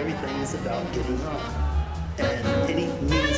everything is about getting up. And any new